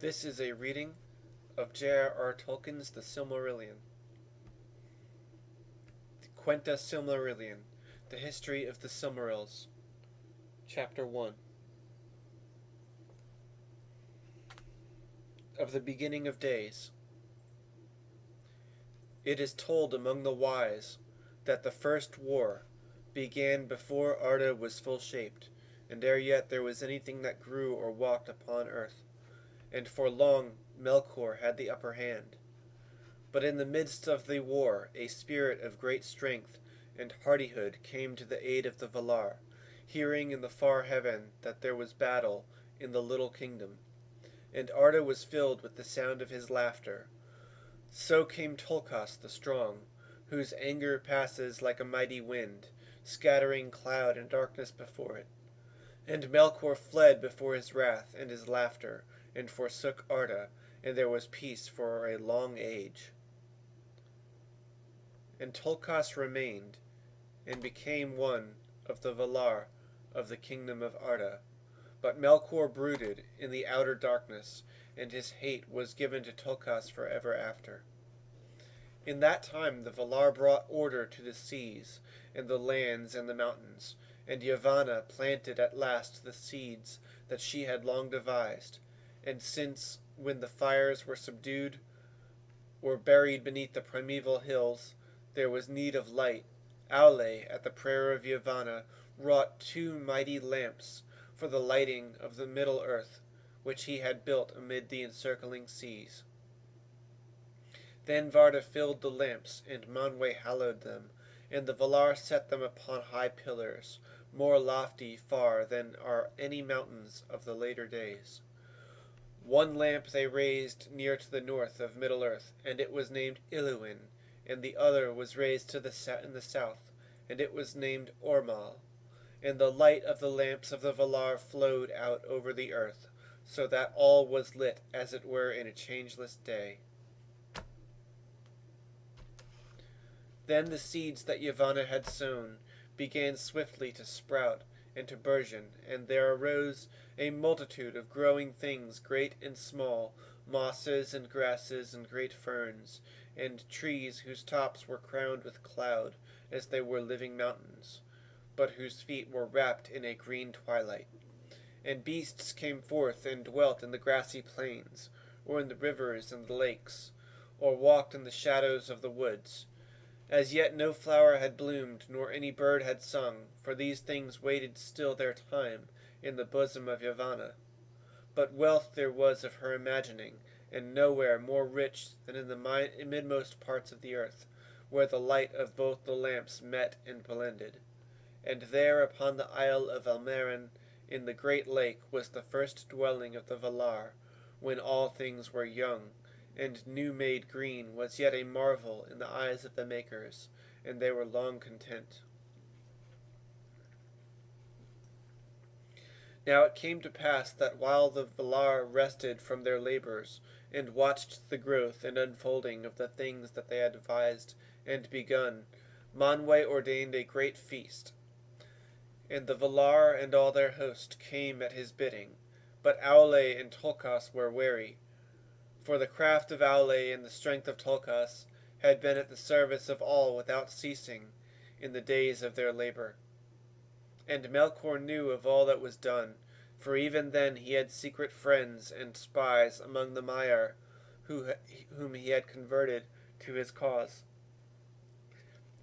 This is a reading of J.R.R. Tolkien's The Silmarillion. The Quenta Silmarillion, The History of the Silmarils, Chapter 1 Of the Beginning of Days. It is told among the wise that the first war began before Arda was full shaped, and ere yet there was anything that grew or walked upon earth and for long Melkor had the upper hand. But in the midst of the war a spirit of great strength and hardihood came to the aid of the Valar, hearing in the far heaven that there was battle in the little kingdom, and Arda was filled with the sound of his laughter. So came Tulkas the strong, whose anger passes like a mighty wind, scattering cloud and darkness before it. And Melkor fled before his wrath and his laughter, and forsook Arda, and there was peace for a long age. And Tulkas remained, and became one of the Valar of the kingdom of Arda. But Melkor brooded in the outer darkness, and his hate was given to Tulkas for ever after. In that time the Valar brought order to the seas, and the lands and the mountains, and Yavanna planted at last the seeds that she had long devised, and since, when the fires were subdued or buried beneath the primeval hills, there was need of light, Aule, at the prayer of Yavanna, wrought two mighty lamps for the lighting of the middle earth, which he had built amid the encircling seas. Then Varda filled the lamps, and Manwe hallowed them, and the Valar set them upon high pillars, more lofty far than are any mountains of the later days. One lamp they raised near to the north of Middle Earth, and it was named Illuin, and the other was raised to the in the south, and it was named Ormal. And the light of the lamps of the Valar flowed out over the earth, so that all was lit as it were in a changeless day. Then the seeds that Yavanna had sown began swiftly to sprout and to burgeon, and there arose a multitude of growing things great and small, mosses and grasses and great ferns, and trees whose tops were crowned with cloud, as they were living mountains, but whose feet were wrapped in a green twilight. And beasts came forth and dwelt in the grassy plains, or in the rivers and the lakes, or walked in the shadows of the woods. As yet no flower had bloomed, nor any bird had sung, for these things waited still their time, in the bosom of Yavanna. But wealth there was of her imagining, and nowhere more rich than in the midmost parts of the earth, where the light of both the lamps met and blended. And there upon the isle of Almaren, in the great lake, was the first dwelling of the Valar, when all things were young, and new made green was yet a marvel in the eyes of the makers, and they were long content. Now it came to pass that while the Valar rested from their labors, and watched the growth and unfolding of the things that they had devised and begun, Manwe ordained a great feast. And the Valar and all their host came at his bidding, but Aule and Tulkas were wary, for the craft of Aule and the strength of Tulkas had been at the service of all without ceasing in the days of their labor. And Melkor knew of all that was done, for even then he had secret friends and spies among the Maiar, who, whom he had converted to his cause.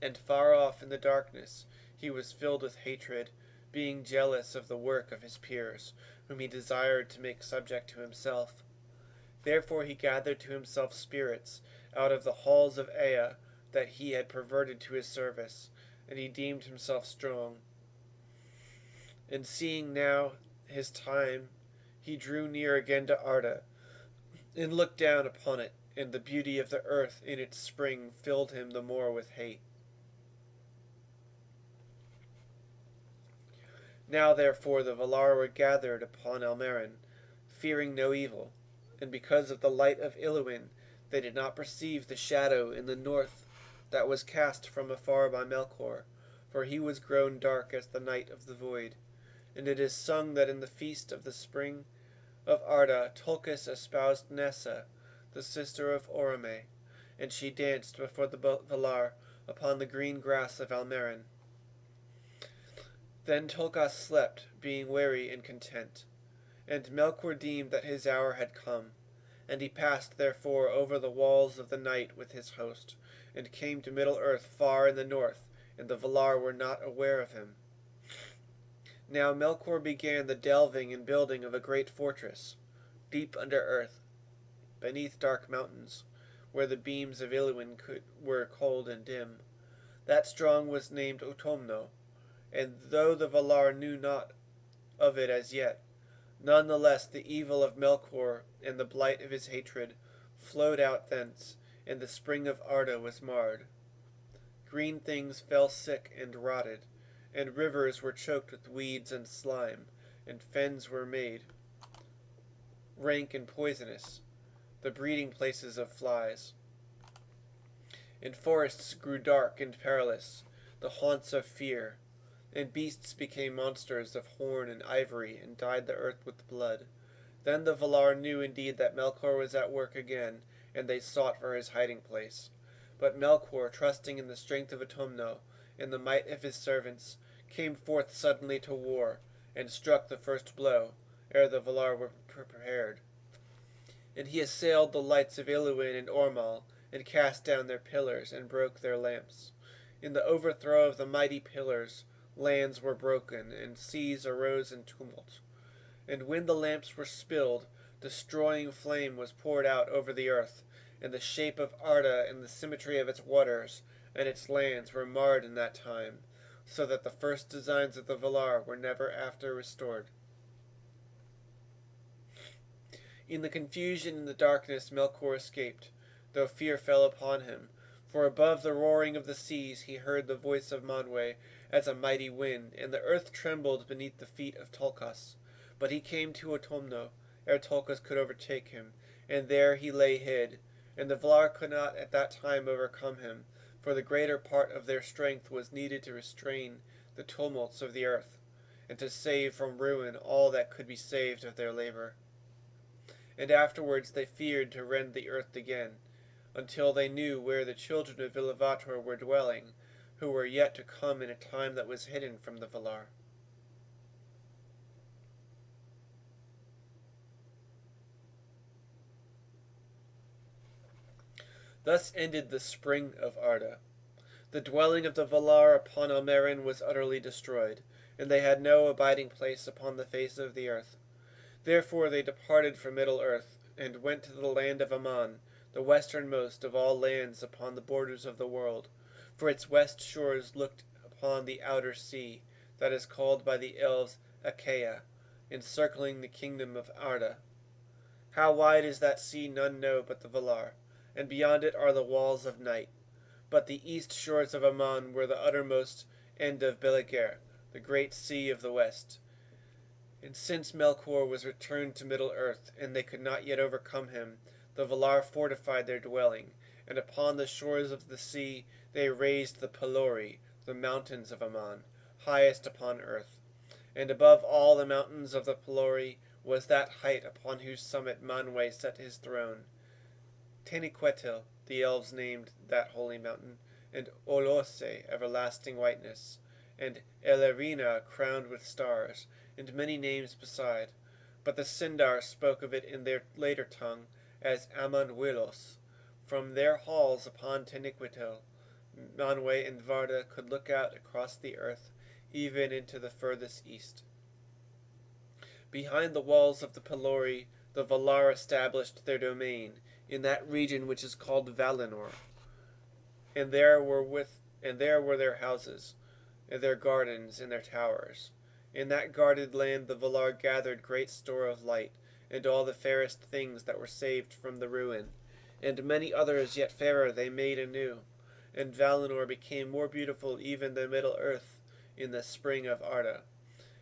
And far off in the darkness he was filled with hatred, being jealous of the work of his peers, whom he desired to make subject to himself. Therefore he gathered to himself spirits out of the halls of Ea that he had perverted to his service, and he deemed himself strong. And seeing now his time, he drew near again to Arda, and looked down upon it, and the beauty of the earth in its spring filled him the more with hate. Now therefore the Valar were gathered upon Almaren, fearing no evil, and because of the light of Illuin they did not perceive the shadow in the north that was cast from afar by Melkor, for he was grown dark as the night of the void. And it is sung that in the feast of the spring, of Arda, Tulkas espoused Nessa, the sister of Orome, and she danced before the Valar upon the green grass of Almaren. Then Tulkas slept, being weary and content. And Melkor deemed that his hour had come, and he passed therefore over the walls of the night with his host, and came to Middle Earth far in the north, and the Valar were not aware of him. Now Melkor began the delving and building of a great fortress, deep under earth, beneath dark mountains, where the beams of Illuin could, were cold and dim. That strong was named Utumno, and though the Valar knew not of it as yet, none the less the evil of Melkor and the blight of his hatred flowed out thence, and the spring of Arda was marred. Green things fell sick and rotted, and rivers were choked with weeds and slime, and fens were made rank and poisonous, the breeding places of flies. And forests grew dark and perilous, the haunts of fear, and beasts became monsters of horn and ivory, and dyed the earth with blood. Then the Valar knew indeed that Melkor was at work again, and they sought for his hiding place. But Melkor, trusting in the strength of Utumno, and the might of his servants, came forth suddenly to war, and struck the first blow, ere the Valar were prepared. And he assailed the lights of Illuin and Ormal, and cast down their pillars, and broke their lamps. In the overthrow of the mighty pillars, lands were broken, and seas arose in tumult. And when the lamps were spilled, destroying flame was poured out over the earth, and the shape of Arda and the symmetry of its waters and its lands were marred in that time, so that the first designs of the Valar were never after restored. In the confusion and the darkness Melkor escaped, though fear fell upon him, for above the roaring of the seas he heard the voice of Manwe as a mighty wind, and the earth trembled beneath the feet of Tulkas. But he came to Utumno, ere Tulkas could overtake him, and there he lay hid, and the Valar could not at that time overcome him, for the greater part of their strength was needed to restrain the tumults of the earth, and to save from ruin all that could be saved of their labor. And afterwards they feared to rend the earth again, until they knew where the children of Iluvatar were dwelling, who were yet to come in a time that was hidden from the Valar. Thus ended the spring of Arda. The dwelling of the Valar upon Almaren was utterly destroyed, and they had no abiding place upon the face of the earth. Therefore they departed from Middle Earth, and went to the land of Aman, the westernmost of all lands upon the borders of the world, for its west shores looked upon the outer sea, that is called by the elves Ekkaia, encircling the kingdom of Arda. How wide is that sea none know but the Valar and beyond it are the walls of night. But the east shores of Aman were the uttermost end of Belegaer, the great sea of the west. And since Melkor was returned to Middle Earth, and they could not yet overcome him, the Valar fortified their dwelling, and upon the shores of the sea they raised the Pelori, the mountains of Aman, highest upon earth. And above all the mountains of the Pelori was that height upon whose summit Manwe set his throne, Taniquetil, the elves named that holy mountain, and Oiolosse, everlasting whiteness, and Elerrina, crowned with stars, and many names beside. But the Sindar spoke of it in their later tongue as Amon Uilos. From their halls upon Taniquetil, Manwe and Varda could look out across the earth, even into the furthest east. Behind the walls of the Pelori, the Valar established their domain, in that region which is called Valinor. And there were with and there were their houses, and their gardens, and their towers. In that guarded land the Valar gathered great store of light, and all the fairest things that were saved from the ruin, and many others yet fairer they made anew. And Valinor became more beautiful even than Middle Earth in the spring of Arda.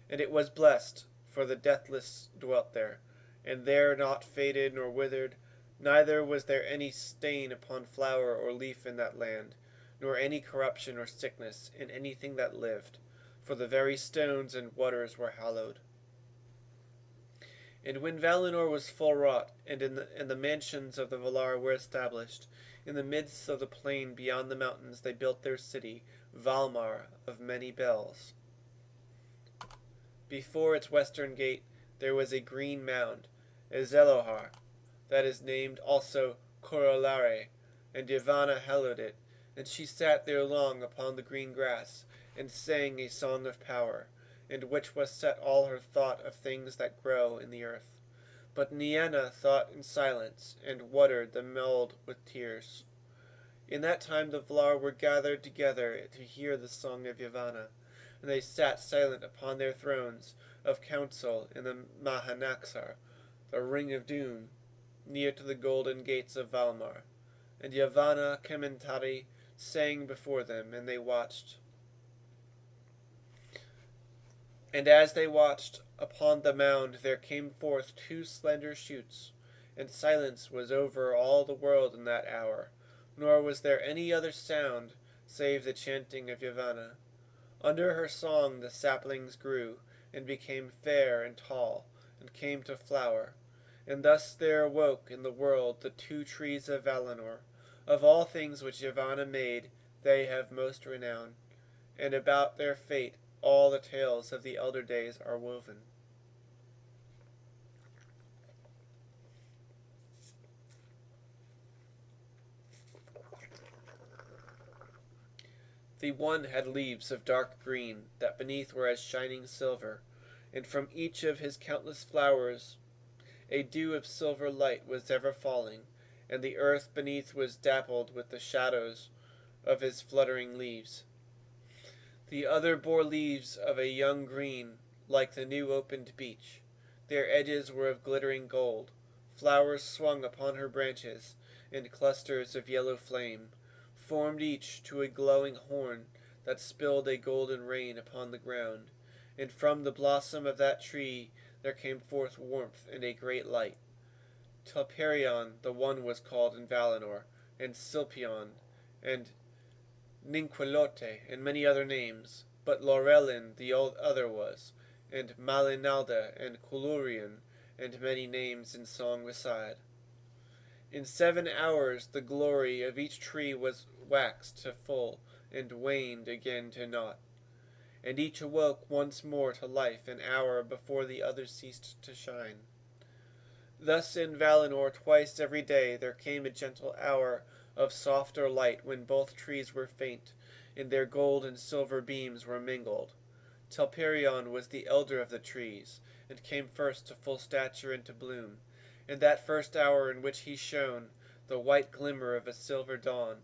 And it was blessed, for the deathless dwelt there, and there naught faded nor withered, Neither was there any stain upon flower or leaf in that land, nor any corruption or sickness in anything that lived, for the very stones and waters were hallowed. And when Valinor was full wrought, and, in the, and the mansions of the Valar were established, in the midst of the plain beyond the mountains they built their city, Valmar of many bells. Before its western gate there was a green mound, Ezellohar, that is named also Corollaire, and Yavanna hallowed it, and she sat there long upon the green grass, and sang a song of power, in which was set all her thought of things that grow in the earth. But Nienna thought in silence, and watered the mould with tears. In that time the Valar were gathered together to hear the song of Yavanna, and they sat silent upon their thrones of council in the Mahanaxar, the ring of doom, near to the golden gates of Valmar. And Yavanna Kementari sang before them, and they watched. And as they watched, upon the mound there came forth two slender shoots, and silence was over all the world in that hour, nor was there any other sound save the chanting of Yavanna. Under her song the saplings grew, and became fair and tall, and came to flower. And thus there awoke in the world the two trees of Valinor. Of all things which Yavanna made, they have most renown, and about their fate all the tales of the elder days are woven. The one had leaves of dark green, that beneath were as shining silver, and from each of his countless flowers a dew of silver light was ever falling, and the earth beneath was dappled with the shadows of his fluttering leaves. The other bore leaves of a young green, like the new opened beech. Their edges were of glittering gold. Flowers swung upon her branches, and clusters of yellow flame formed each to a glowing horn that spilled a golden rain upon the ground. And from the blossom of that tree there came forth warmth and a great light. Telperion the one was called in Valinor, and Silpion, and Ninquelote, and many other names, but Laurelin the old other was, and Malinalda, and Culurien, and many names in song beside. In seven hours the glory of each tree was waxed to full, and waned again to naught. And each awoke once more to life an hour before the other ceased to shine. Thus in Valinor twice every day there came a gentle hour of softer light when both trees were faint, and their gold and silver beams were mingled. Telperion was the elder of the trees, and came first to full stature and to bloom. In that first hour in which he shone, the white glimmer of a silver dawn,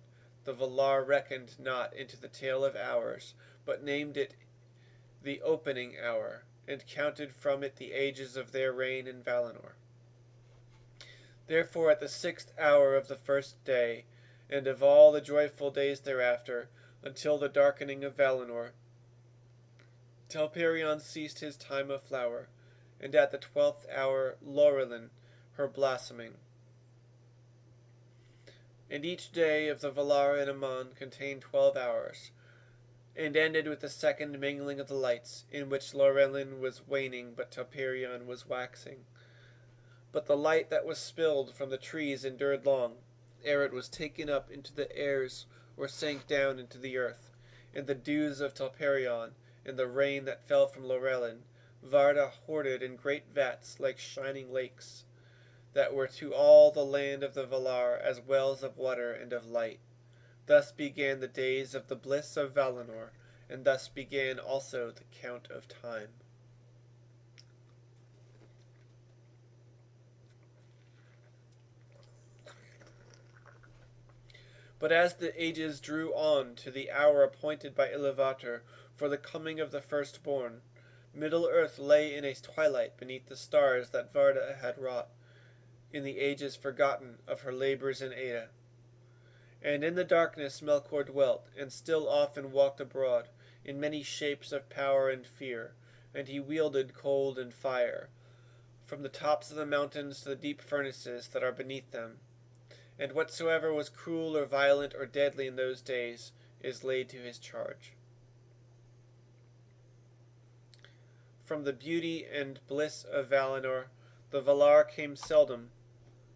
the Valar reckoned not into the tale of hours, but named it the opening hour, and counted from it the ages of their reign in Valinor. Therefore at the sixth hour of the first day, and of all the joyful days thereafter, until the darkening of Valinor. Telperion ceased his time of flower, and at the twelfth hour Laurelin her blossoming. And each day of the Valar and Aman contained twelve hours, and ended with the second mingling of the lights, in which Laurelin was waning but Telperion was waxing. But the light that was spilled from the trees endured long, ere it was taken up into the airs or sank down into the earth. And the dews of Telperion, and the rain that fell from Laurelin, Varda hoarded in great vats like shining lakes, that were to all the land of the Valar as wells of water and of light. Thus began the days of the bliss of Valinor, and thus began also the count of time. But as the ages drew on to the hour appointed by Iluvatar for the coming of the firstborn, Middle Earth lay in a twilight beneath the stars that Varda had wrought, in the ages forgotten of her labors in Arda. And in the darkness Melkor dwelt, and still often walked abroad, in many shapes of power and fear, and he wielded cold and fire, from the tops of the mountains to the deep furnaces that are beneath them and whatsoever was cruel or violent or deadly in those days is laid to his charge. From the beauty and bliss of Valinor, the Valar came seldom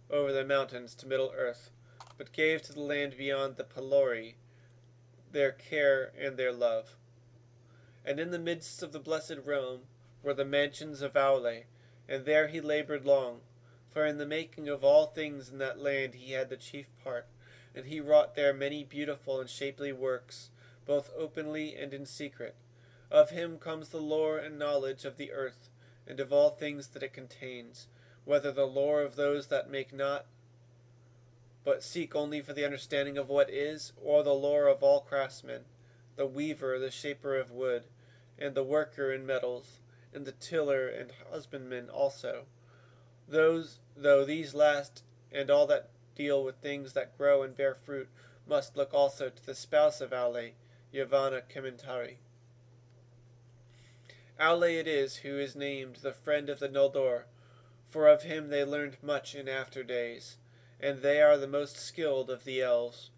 over the mountains to Middle Earth, but gave to the land beyond the Pelori their care and their love. And in the midst of the blessed realm were the mansions of Aule, and there he labored long, for in the making of all things in that land he had the chief part, and he wrought there many beautiful and shapely works, both openly and in secret. Of him comes the lore and knowledge of the earth, and of all things that it contains, whether the lore of those that make not, but seek only for the understanding of what is, or the lore of all craftsmen, the weaver, the shaper of wood, and the worker in metals, and the tiller and husbandman also. Those, though these last and all that deal with things that grow and bear fruit, must look also to the spouse of Aule, Yavanna Kementari. Aule it is who is named the friend of the Noldor, for of him they learned much in after days, and they are the most skilled of the elves.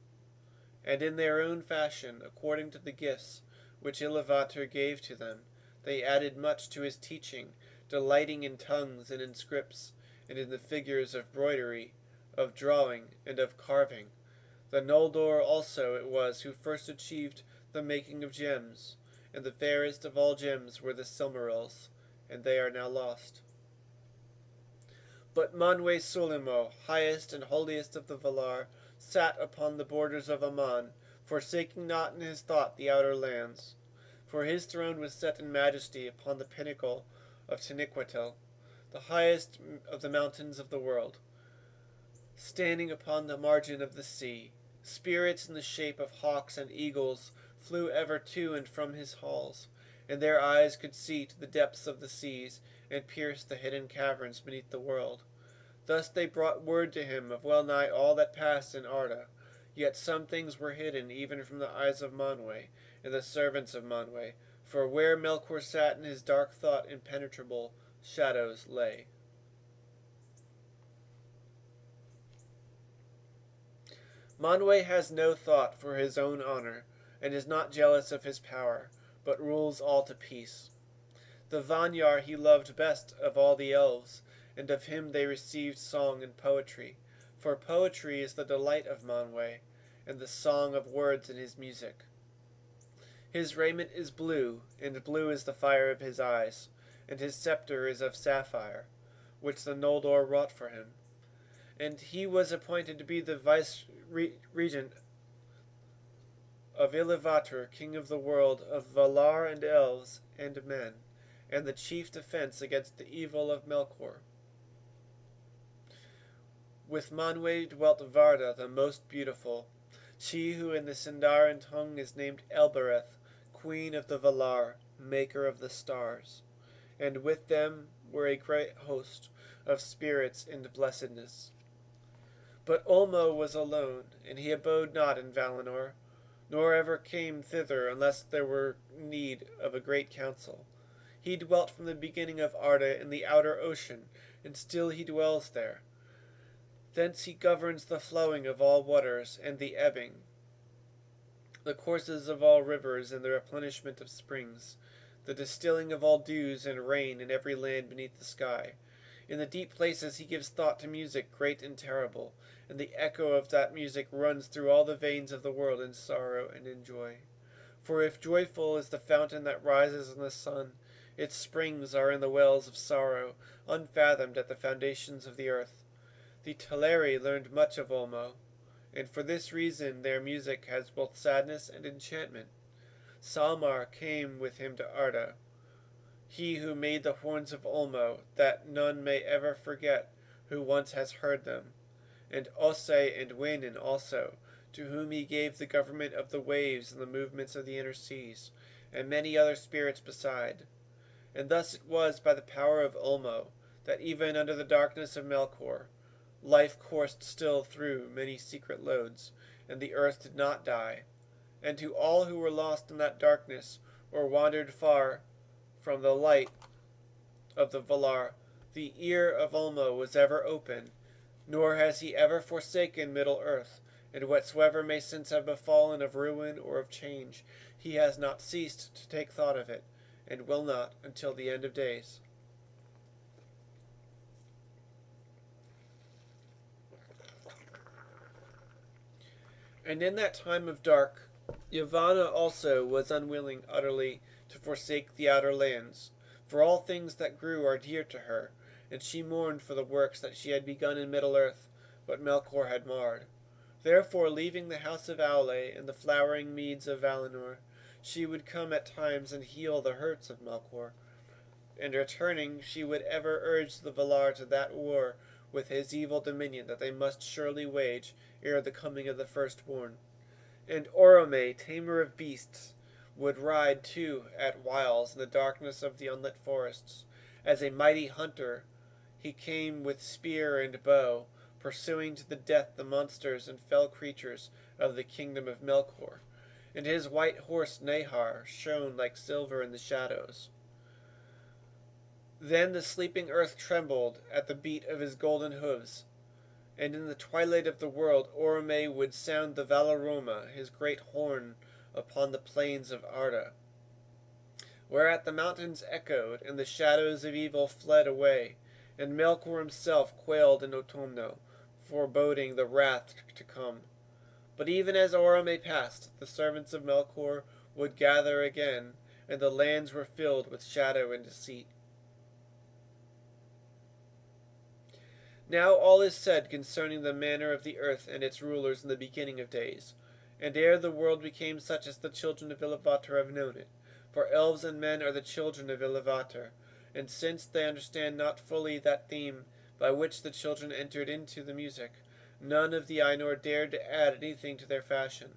And in their own fashion, according to the gifts which Iluvatar gave to them, they added much to his teaching, delighting in tongues and in scripts, and in the figures of broidery, of drawing, and of carving. The Noldor also it was who first achieved the making of gems, and the fairest of all gems were the Silmarils, and they are now lost. But Manwe Sulimo, highest and holiest of the Valar, sat upon the borders of Aman, forsaking not in his thought the outer lands. For his throne was set in majesty upon the pinnacle of Taniquetil, the highest of the mountains of the world. Standing upon the margin of the sea, spirits in the shape of hawks and eagles flew ever to and from his halls, and their eyes could see to the depths of the seas, and pierce the hidden caverns beneath the world. Thus they brought word to him of well nigh all that passed in Arda, yet some things were hidden even from the eyes of Manwe and the servants of Manwe, for where Melkor sat in his dark thought impenetrable shadows lay. Manwe has no thought for his own honor, and is not jealous of his power, but rules all to peace. The Vanyar he loved best of all the elves, and of him they received song and poetry. For poetry is the delight of Manwe, and the song of words in his music. His raiment is blue, and blue is the fire of his eyes, and his scepter is of sapphire, which the Noldor wrought for him. And he was appointed to be the vice regent of Iluvatar, king of the world, of Valar and elves and men and the chief defense against the evil of Melkor. With Manwe dwelt Varda the most beautiful, she who in the Sindarin tongue is named Elbereth, queen of the Valar, maker of the stars. And with them were a great host of spirits in blessedness. But Ulmo was alone, and he abode not in Valinor, nor ever came thither unless there were need of a great council. He dwelt from the beginning of Arda in the outer ocean, and still he dwells there. Thence he governs the flowing of all waters and the ebbing, the courses of all rivers and the replenishment of springs, the distilling of all dews and rain in every land beneath the sky. In the deep places he gives thought to music great and terrible, and the echo of that music runs through all the veins of the world in sorrow and in joy. For if joyful is the fountain that rises in the sun, its springs are in the wells of sorrow, unfathomed at the foundations of the earth. The Teleri learned much of Ulmo, and for this reason their music has both sadness and enchantment. Salmar came with him to Arda, he who made the horns of Ulmo, that none may ever forget who once has heard them, and Ossë and Uinen also, to whom he gave the government of the waves and the movements of the inner seas, and many other spirits beside. And thus it was by the power of Ulmo that even under the darkness of Melkor, life coursed still through many secret lodes, and the earth did not die. And to all who were lost in that darkness, or wandered far from the light of the Valar, the ear of Ulmo was ever open, nor has he ever forsaken Middle Earth, and whatsoever may since have befallen of ruin or of change, he has not ceased to take thought of it and will not until the end of days. And in that time of dark, Yavanna also was unwilling utterly to forsake the outer lands, for all things that grew are dear to her, and she mourned for the works that she had begun in Middle earth, but Melkor had marred. Therefore, leaving the house of Aule and the flowering meads of Valinor, she would come at times and heal the hurts of Melkor, and returning she would ever urge the Valar to that war with his evil dominion that they must surely wage ere the coming of the firstborn. And Orome, tamer of beasts, would ride too at whiles in the darkness of the unlit forests. As a mighty hunter, he came with spear and bow, pursuing to the death the monsters and fell creatures of the kingdom of Melkor. And his white horse Nahar shone like silver in the shadows. Then the sleeping earth trembled at the beat of his golden hoofs, and in the twilight of the world Orome would sound the Valaroma, his great horn, upon the plains of Arda. Whereat the mountains echoed, and the shadows of evil fled away, and Melkor himself quailed in Utumno, foreboding the wrath to come. But even as Orome passed, the servants of Melkor would gather again, and the lands were filled with shadow and deceit. Now all is said concerning the manner of the earth and its rulers in the beginning of days, and ere the world became such as the children of Iluvatar have known it. For elves and men are the children of Iluvatar, and since they understand not fully that theme by which the children entered into the music, none of the Ainur dared to add anything to their fashion.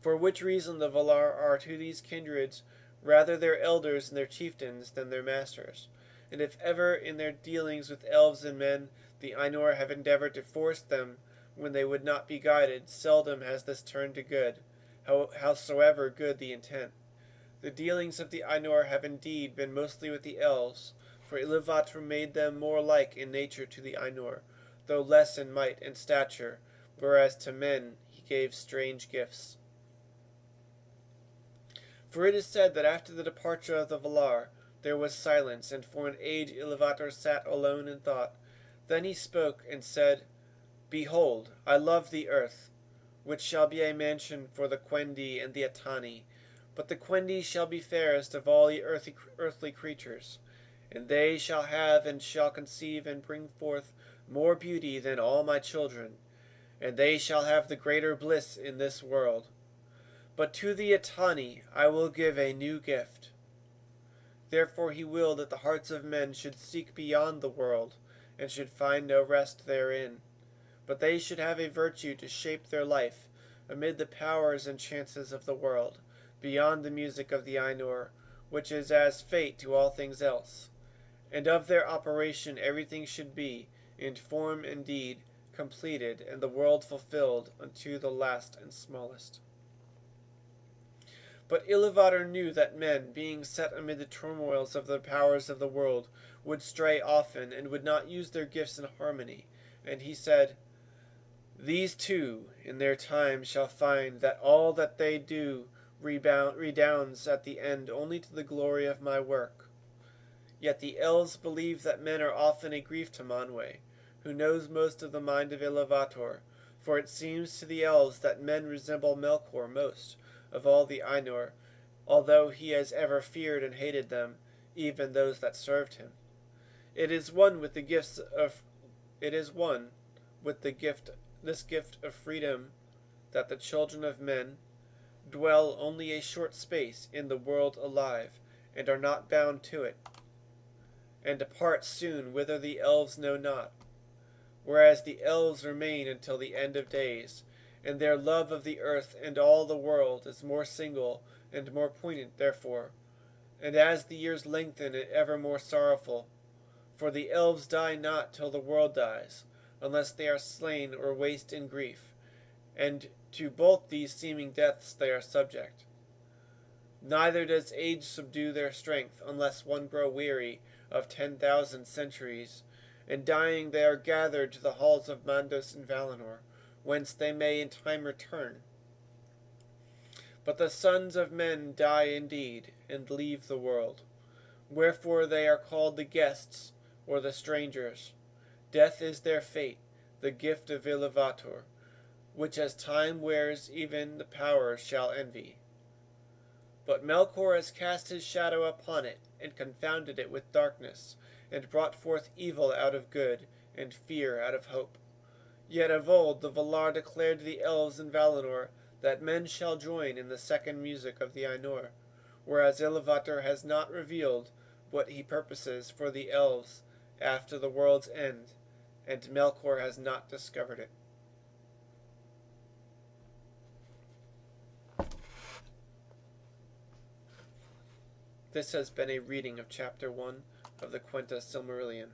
For which reason the Valar are to these kindreds rather their elders and their chieftains than their masters and if ever in their dealings with elves and men the Ainur have endeavored to force them when they would not be guided, seldom has this turned to good, how, howsoever good the intent. The dealings of the Ainur have indeed been mostly with the elves, for Iluvatar made them more like in nature to the Ainur, though less in might and stature, whereas to men he gave strange gifts. For it is said that after the departure of the Valar, there was silence, and for an age Iluvatar sat alone in thought. Then he spoke and said, Behold, I love the earth, which shall be a mansion for the Quendi and the Atani. But the Quendi shall be fairest of all the earthly, earthly creatures, and they shall have and shall conceive and bring forth more beauty than all my children, and they shall have the greater bliss in this world. But to the Atani I will give a new gift Therefore he willed that the hearts of men should seek beyond the world, and should find no rest therein. But they should have a virtue to shape their life, amid the powers and chances of the world, beyond the music of the Ainur, which is as fate to all things else. And of their operation everything should be, in form and deed, completed, and the world fulfilled unto the last and smallest. But Iluvatar knew that men, being set amid the turmoils of the powers of the world, would stray often, and would not use their gifts in harmony. And he said, These two, in their time, shall find that all that they do rebound, redounds at the end only to the glory of my work. Yet the elves believe that men are often a grief to Manwe, who knows most of the mind of Iluvatar, for it seems to the elves that men resemble Melkor most, of all the Ainur, although he has ever feared and hated them, even those that served him. It is one with the gifts of it is one with the gift this gift of freedom that the children of men dwell only a short space in the world alive, and are not bound to it, and depart soon whither the elves know not, whereas the elves remain until the end of days, and their love of the earth and all the world is more single and more poignant therefore. And as the years lengthen it ever more sorrowful, for the elves die not till the world dies, unless they are slain or waste in grief, and to both these seeming deaths they are subject. Neither does age subdue their strength, unless one grow weary of ten thousand centuries, and dying they are gathered to the halls of Mandos and Valinor whence they may in time return. But the sons of men die indeed, and leave the world. Wherefore they are called the guests, or the strangers. Death is their fate, the gift of Iluvatar, which as time wears even the powers shall envy. But Melkor has cast his shadow upon it, and confounded it with darkness, and brought forth evil out of good, and fear out of hope. Yet of old the Valar declared to the elves in Valinor that men shall join in the second music of the Ainur, whereas Iluvatar has not revealed what he purposes for the elves after the world's end, and Melkor has not discovered it. This has been a reading of Chapter 1 of the Quenta Silmarillion.